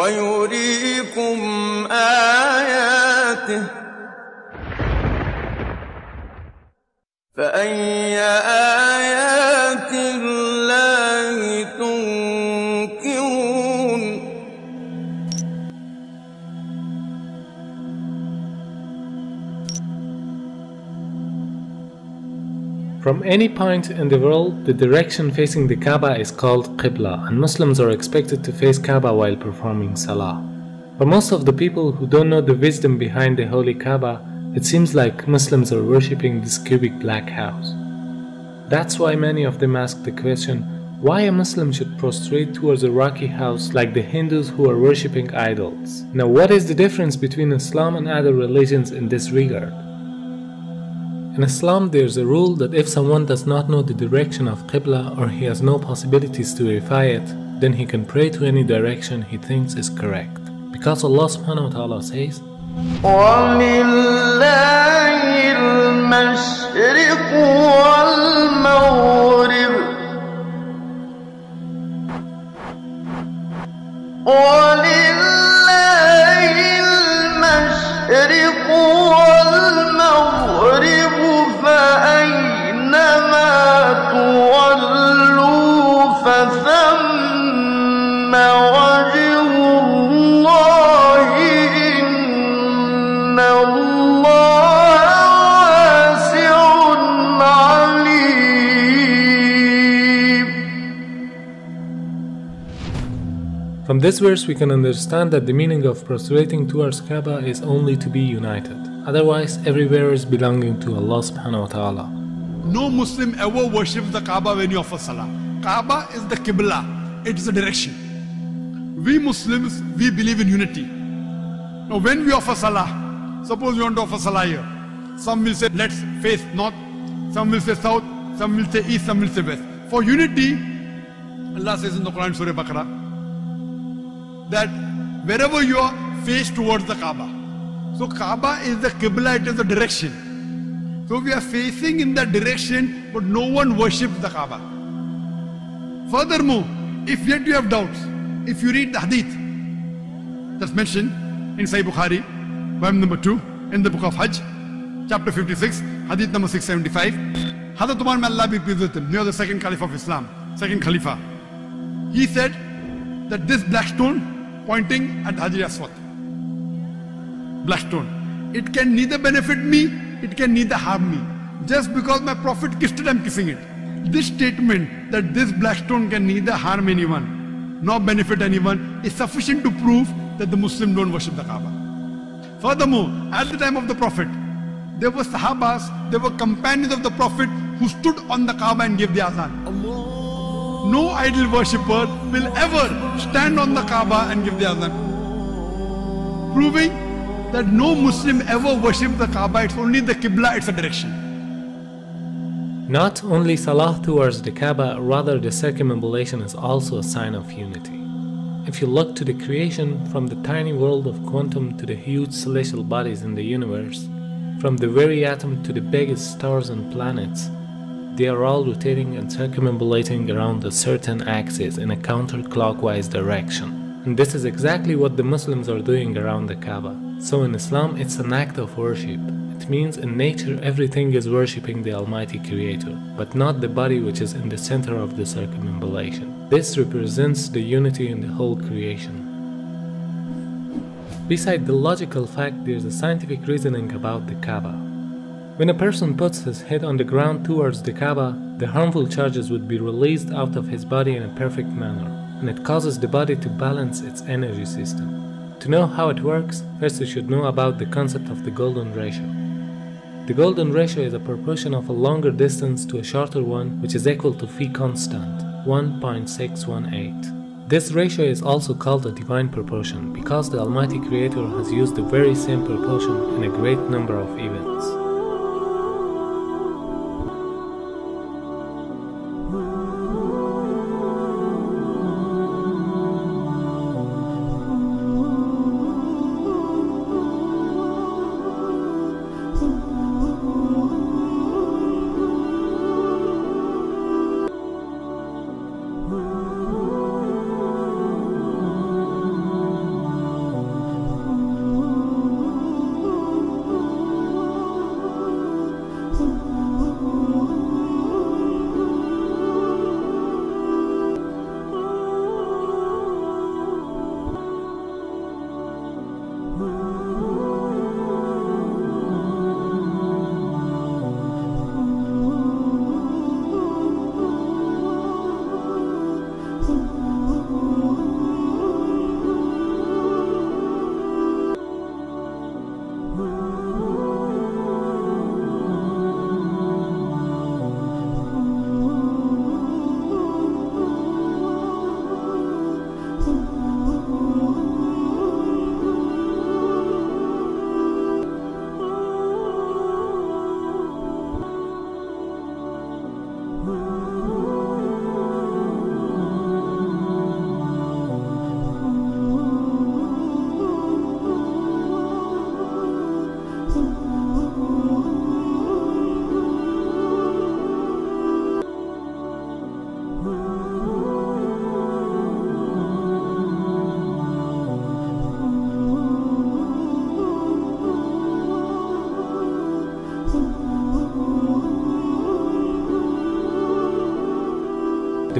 ويريكم آياته. فأي آيات From any point in the world, the direction facing the Kaaba is called Qibla, and Muslims are expected to face Kaaba while performing Salah. For most of the people who don't know the wisdom behind the Holy Kaaba, it seems like Muslims are worshipping this cubic black house. That's why many of them ask the question why a Muslim should prostrate towards a rocky house like the Hindus who are worshipping idols. Now, what is the difference between Islam and other religions in this regard? In Islam, there's a rule that if someone does not know the direction of Qibla or he has no possibilities to verify it, then he can pray to any direction he thinks is correct. Because Allah subhanahu wa ta'ala says, ولله المشرق والمغرب ولله From this verse, we can understand that the meaning of prostrating towards Kaaba is only to be united. Otherwise, everywhere is belonging to Allah subhanahu wa ta'ala. No Muslim ever worships the Kaaba when you offer Salah. Kaaba is the Qibla, it is the direction. We Muslims, we believe in unity. Now, when we offer Salah, suppose you want to offer Salah here, some will say, let's face north, some will say south, some will say east, some will say west. For unity, Allah says in the Quran, Surah Baqarah, that wherever you are, face towards the Kaaba. So, Kaaba is the Qibla, it is the direction. So we are facing in that direction, but no one worships the Kaaba. Furthermore, if yet you have doubts, if you read the Hadith that's mentioned in Sahih Bukhari, volume number 2, in the book of Hajj, chapter 56, Hadith number 675, Hazrat Umar may Allah be pleased with him, near the second Caliph of Islam, second Khalifa. He said that this black stone pointing at Hajar Aswad, black stone, it can neither benefit me, it can neither harm me. Just because my prophet kissed it, I'm kissing it. This statement that this black stone can neither harm anyone nor benefit anyone is sufficient to prove that the Muslim don't worship the Kaaba. Furthermore, at the time of the Prophet, there were Sahabas, there were companions of the Prophet who stood on the Kaaba and gave the azan. No idol worshipper will ever stand on the Kaaba and give the azan. Proving that no Muslim ever worships the Kaaba, it's only the Qibla, it's a direction. Not only Salah towards the Kaaba, rather the circumambulation is also a sign of unity. If you look to the creation, from the tiny world of quantum to the huge celestial bodies in the universe, from the very atom to the biggest stars and planets, they are all rotating and circumambulating around a certain axis in a counterclockwise direction. And this is exactly what the Muslims are doing around the Kaaba. So in Islam, it's an act of worship. It means in nature everything is worshipping the Almighty Creator, but not the body which is in the center of the circumambulation. This represents the unity in the whole creation. Beside the logical fact, there's a scientific reasoning about the Kaaba. When a person puts his head on the ground towards the Kaaba, the harmful charges would be released out of his body in a perfect manner, and it causes the body to balance its energy system. To know how it works, first you should know about the concept of the golden ratio. The golden ratio is a proportion of a longer distance to a shorter one, which is equal to phi constant, 1.618. This ratio is also called the divine proportion because the Almighty Creator has used the very same proportion in a great number of events.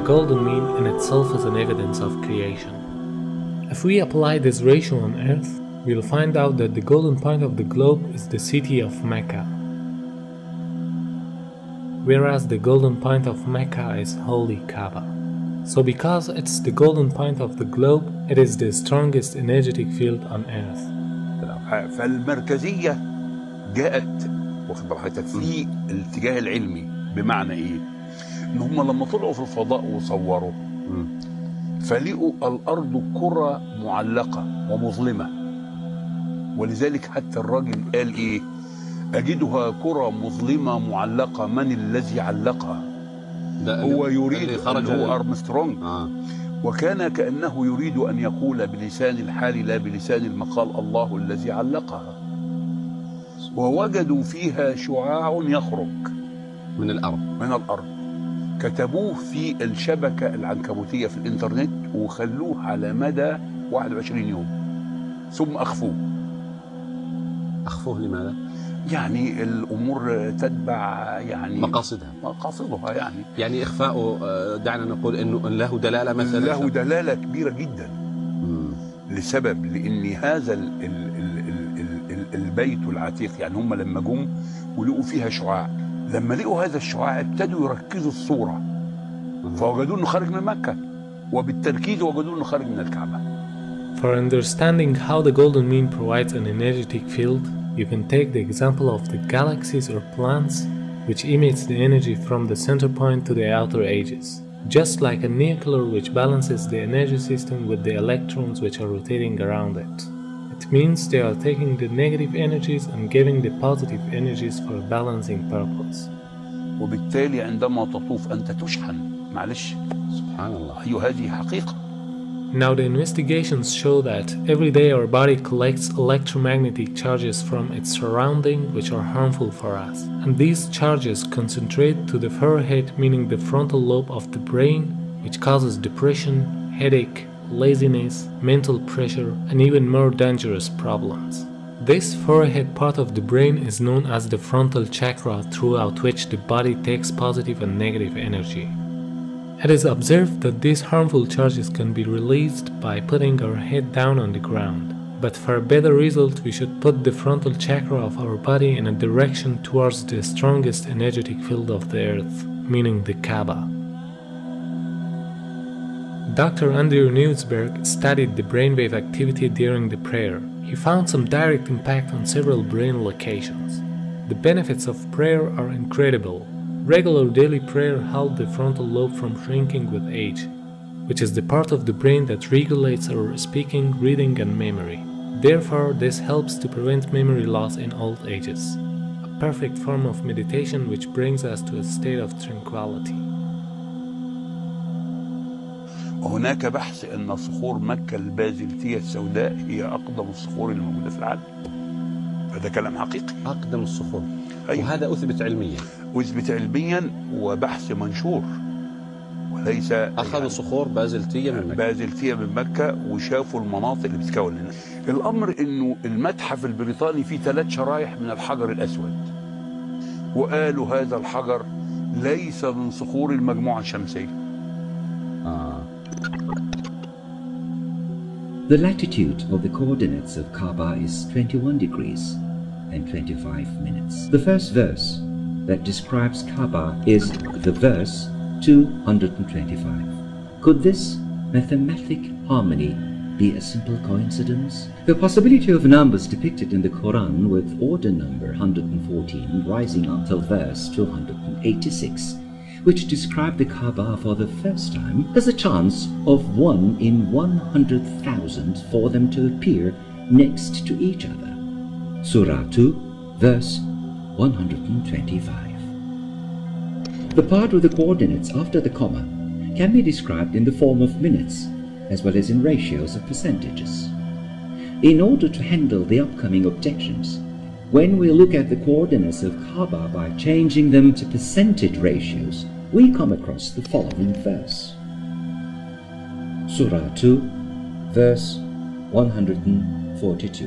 the golden mean in itself is an evidence of creation. If we apply this ratio on Earth, we'll find out that the golden point of the globe is the city of Mecca, whereas the golden point of Mecca is Holy Kaaba. So because it's the golden point of the globe, it is the strongest energetic field on Earth. فالمركزيه جاءت واخد بال حضرتك في الاتجاه العلمي بمعنى ايه؟ إن هم لما طلعوا في الفضاء وصوروا فلقوا الأرض كرة معلقة ومظلمة. ولذلك حتى الراجل قال إيه؟ أجدها كرة مظلمة معلقة من الذي علقها؟ ده هو يريد خرج هو أرمسترونج. آه. وكان كأنه يريد أن يقول بلسان الحال لا بلسان المقال الله الذي علقها. ووجدوا فيها شعاع يخرج. من الأرض. من الأرض. كتبوه في الشبكة العنكبوتية في الإنترنت وخلوه على مدى 21 يوم. ثم أخفوه. أخفوه لماذا؟ يعني الأمور تتبع يعني مقاصدها. مقاصدها يعني. يعني إخفاؤه آه، دعنا نقول إنه إن له دلالة مثلا. له دلالة كبيرة جدا. مم. لسبب لإن هذا ال ال ال ال ال ال البيت العتيق يعني هم لما جم ولقوا فيها شعاع. لما لقوا هذا الشعاع ابتدوا يركزوا الصوره فوجدوا انه خارج من مكه وبالتركيز وجدوا انه خارج من الكعبه For understanding how the golden mean provides an energetic field, you can take the example of the galaxies or planets, which emits the energy from the center point to the outer edges, just like a nuclear which balances the energy system with the electrons which are rotating around it. It means they are taking the negative energies and giving the positive energies for a balancing purpose. وبالتالي عندما تطوف انت تشحن معلش سبحان الله ايوه هذه حقيقه Now, the investigations show that every day our body collects electromagnetic charges from its surrounding which are harmful for us. And these charges concentrate to the forehead, meaning the frontal lobe of the brain, which causes depression, headache, laziness, mental pressure, and even more dangerous problems. This forehead part of the brain is known as the frontal chakra, throughout which the body takes positive and negative energy. It is observed that these harmful charges can be released by putting our head down on the ground. But for a better result, we should put the frontal chakra of our body in a direction towards the strongest energetic field of the earth, meaning the Kaaba. Dr. Andrew Newberg studied the brainwave activity during the prayer. He found some direct impact on several brain locations. The benefits of prayer are incredible. Regular daily prayer helps the frontal lobe from shrinking with age, which is the part of the brain that regulates our speaking, reading, and memory. Therefore, this helps to prevent memory loss in old ages. A perfect form of meditation which brings us to a state of tranquility. وهناك بحث أن صخور مكة البازلتية السوداء هي أقدم الصخور الموجودة في العالم. فده كلام حقيقي. أقدم الصخور. أيوة. وهذا أثبت علميا. واثبت علميا وبحث منشور. وليس أخذوا يعني صخور بازلتية من مكة. بازلتية من مكة وشافوا المناطق اللي بتتكون هنا الأمر إنه المتحف البريطاني فيه ثلاث شرايح من الحجر الأسود. وقالوا هذا الحجر ليس من صخور المجموعة الشمسية. آه. The latitude of the coordinates of Kaaba is 21 degrees and 25 minutes. The first verse that describes Kaaba is the verse 225. Could this mathematic harmony be a simple coincidence? The possibility of numbers depicted in the Quran with order number 114 rising until verse 286 which describe the Kaaba for the first time, there's a chance of one in 100,000 for them to appear next to each other. Surah 2, verse 125. The part with the coordinates after the comma can be described in the form of minutes as well as in ratios of percentages. In order to handle the upcoming objections, when we look at the coordinates of Kaaba by changing them to percentage ratios, we come across the following verse. Surah 2, verse 142.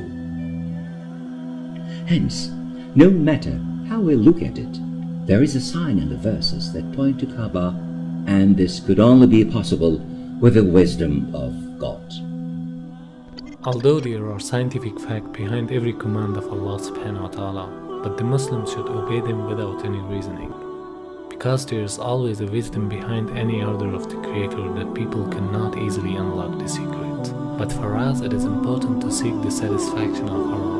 Hence, no matter how we look at it, there is a sign in the verses that point to Kaaba and this could only be possible with the wisdom of God. Although there are scientific facts behind every command of Allah subhanahu wa ta'ala, but the Muslims should obey them without any reasoning. Because there is always a wisdom behind any order of the Creator that people cannot easily unlock the secret. But for us it is important to seek the satisfaction of our